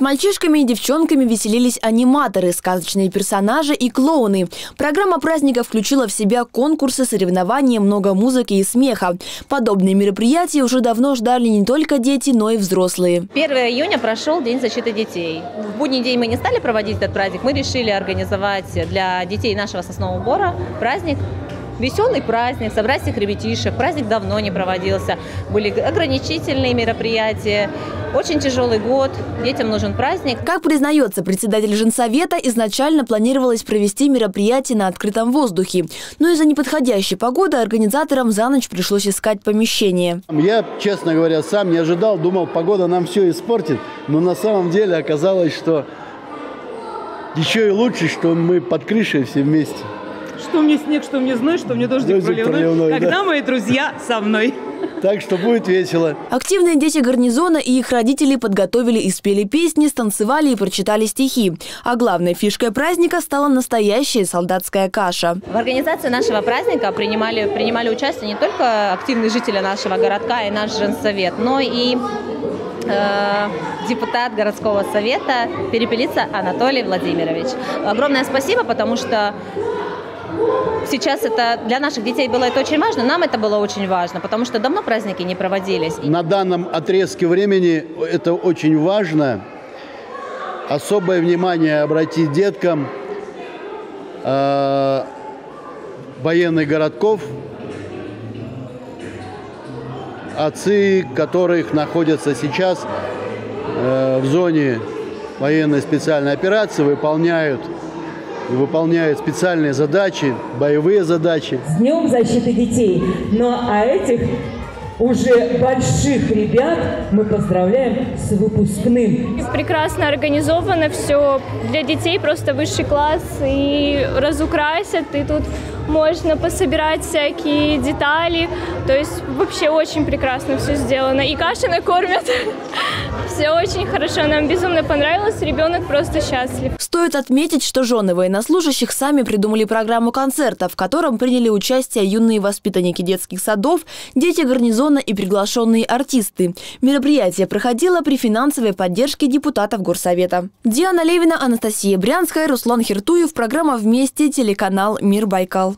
С мальчишками и девчонками веселились аниматоры, сказочные персонажи и клоуны. Программа праздника включила в себя конкурсы, соревнования, много музыки и смеха. Подобные мероприятия уже давно ждали не только дети, но и взрослые. 1 июня прошел День защиты детей. В будний день мы не стали проводить этот праздник, мы решили организовать для детей нашего соснового бора праздник веселый праздник, собрать всех ребятишек. Праздник давно не проводился. Были ограничительные мероприятия. Очень тяжелый год, детям нужен праздник. Как признается председатель женсовета, изначально планировалось провести мероприятие на открытом воздухе. Но из-за неподходящей погоды организаторам за ночь пришлось искать помещение. Я, честно говоря, сам не ожидал, думал, погода нам все испортит. Но на самом деле оказалось, что еще и лучше, что мы под крышей все вместе. Что мне снег, что мне зной, что мне дождик, Дождик проливной, проливной, когда да. мои друзья со мной. Так что будет весело. Активные дети гарнизона и их родители подготовили и спели песни, станцевали и прочитали стихи. А главной фишкой праздника стала настоящая солдатская каша. В организации нашего праздника принимали, принимали участие не только активные жители нашего городка и наш женсовет, но и э, депутат городского совета Перепелица Анатолий Владимирович. Огромное спасибо, потому что сейчас это для наших детей было это очень важно, нам это было очень важно, потому что давно праздники не проводились. На данном отрезке времени это очень важно. Особое внимание обратить деткам э, военных городков, отцы которых находятся сейчас э, в зоне военной специальной операции, выполняют, выполняют специальные задачи, боевые задачи. с Днем защиты детей. Ну а этих уже больших ребят мы поздравляем с выпускным. Прекрасно организовано все для детей, просто высший класс и разукрасят, и тут можно пособирать всякие детали, то есть вообще очень прекрасно все сделано. И каши накормят, все очень хорошо, нам безумно понравилось, ребенок просто счастлив. Стоит отметить, что жены военнослужащих сами придумали программу концерта, в котором приняли участие юные воспитанники детских садов, дети гарнизона и приглашенные артисты. Мероприятие проходило при финансовой поддержке депутатов Горсовета. Диана Левина, Анастасия Брянская, Руслан Хертуев. Программа «Вместе», телеканал «Мир Байкал».